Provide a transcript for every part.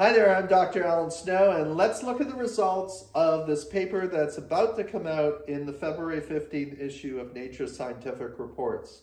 Hi there, I'm Dr. Alan Snow, and let's look at the results of this paper that's about to come out in the February 15th issue of Nature Scientific Reports.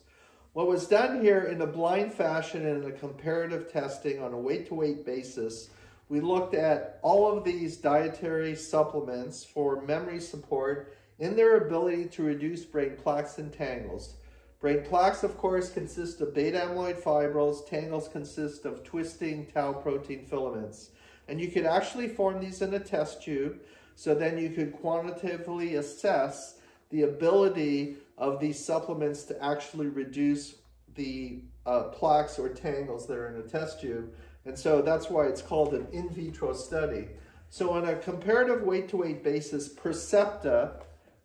What was done here in a blind fashion and in a comparative testing on a weight-to-weight -weight basis, we looked at all of these dietary supplements for memory support in their ability to reduce brain plaques and tangles. Brain plaques, of course, consist of beta amyloid fibrils. Tangles consist of twisting tau protein filaments. And you could actually form these in a test tube, so then you could quantitatively assess the ability of these supplements to actually reduce the uh, plaques or tangles that are in a test tube. And so that's why it's called an in vitro study. So on a comparative weight-to-weight -weight basis, Percepta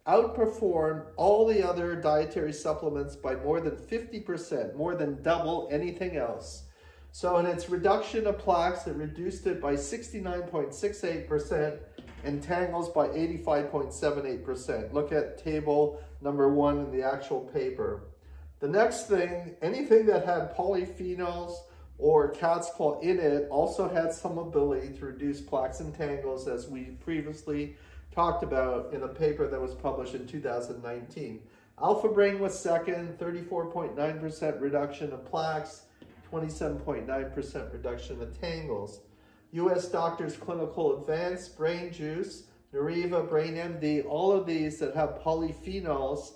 outperformed all the other dietary supplements by more than 50%, more than double anything else. So in its reduction of plaques, it reduced it by 69.68% and tangles by 85.78%. Look at table number one in the actual paper. The next thing, anything that had polyphenols or cat's claw in it also had some ability to reduce plaques and tangles as we previously talked about in a paper that was published in 2019. Alpha Brain was second, 34.9% reduction of plaques, 27.9% reduction of tangles. U.S. Doctors Clinical Advance, Brain Juice, Neuriva, Brain MD, all of these that have polyphenols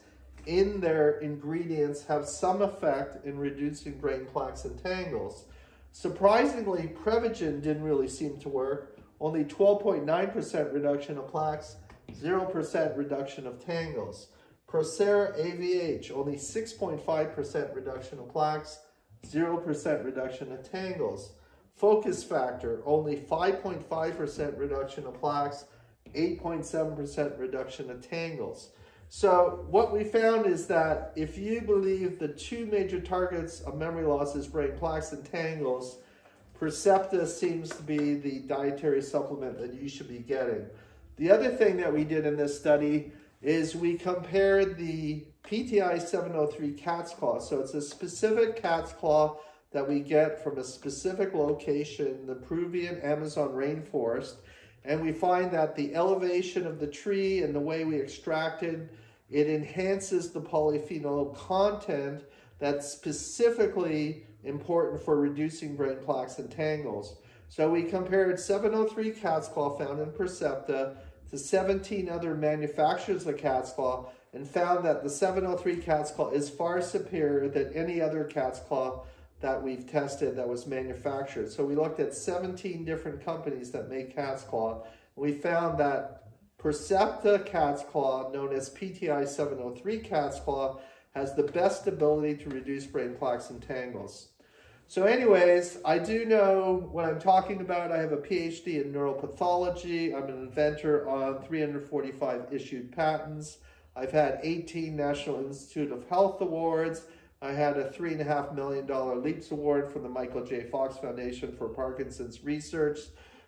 in their ingredients have some effect in reducing brain plaques and tangles. Surprisingly, Prevagen didn't really seem to work, only 12.9% reduction of plaques, 0% reduction of tangles. Procera AVH, only 6.5% reduction of plaques, 0% reduction of tangles. Focus factor, only 5.5% reduction of plaques, 8.7% reduction of tangles. So what we found is that if you believe the two major targets of memory loss is brain plaques and tangles, Percepta seems to be the dietary supplement that you should be getting. The other thing that we did in this study is we compared the PTI 703 cat's claw. So it's a specific cat's claw that we get from a specific location, the Peruvian Amazon rainforest. And we find that the elevation of the tree and the way we extracted, it enhances the polyphenol content that specifically important for reducing brain plaques and tangles. So we compared 703 cat's claw found in Percepta to 17 other manufacturers of cat's claw and found that the 703 cat's claw is far superior than any other cat's claw that we've tested that was manufactured. So we looked at 17 different companies that make cat's claw. We found that Percepta cat's claw, known as PTI 703 cat's claw, has the best ability to reduce brain plaques and tangles. So anyways, I do know what I'm talking about. I have a PhD in neuropathology. I'm an inventor on 345 issued patents. I've had 18 National Institute of Health awards. I had a $3.5 million LEAPS award from the Michael J. Fox Foundation for Parkinson's Research.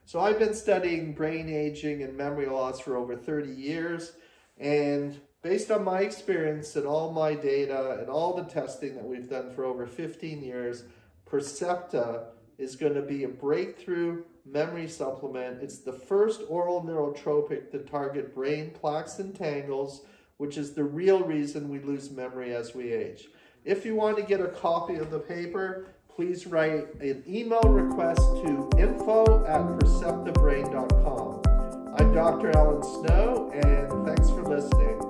So I've been studying brain aging and memory loss for over 30 years. And based on my experience and all my data and all the testing that we've done for over 15 years, Percepta is going to be a breakthrough memory supplement. It's the first oral neurotropic to target brain plaques and tangles, which is the real reason we lose memory as we age. If you want to get a copy of the paper, please write an email request to info at perceptabrain.com. I'm Dr. Alan Snow, and thanks for listening.